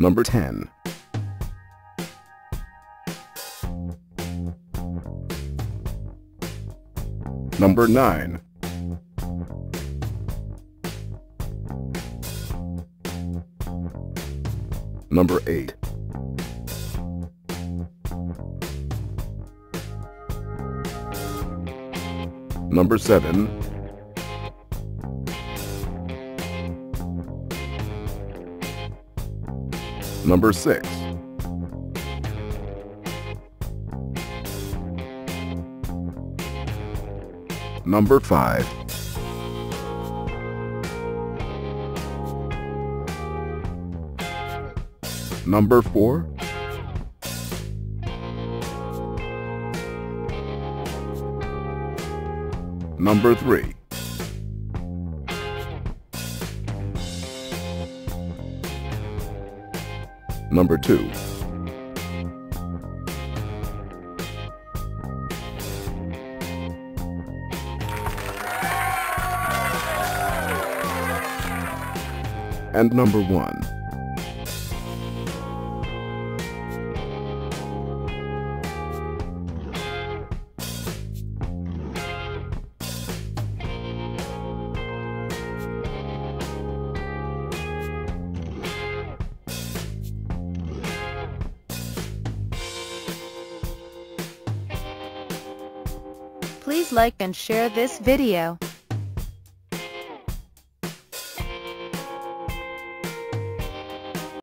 Number 10. Number 9. Number 8. Number 7. Number 6. Number 5. Number 4. Number 3. Number 2. And number 1. Please like and share this video.